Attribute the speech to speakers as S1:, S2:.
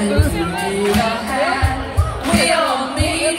S1: We all need